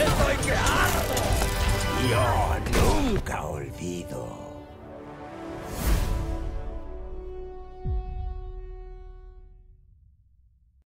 ¡Estoy harto! Yo nunca olvido.